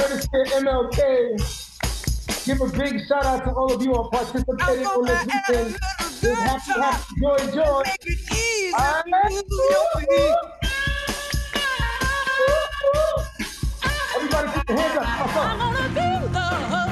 Curtis MLK. Give a big shout out to all of you on participating on this weekend. Happy, happy, joy, joy. Everybody your hands up.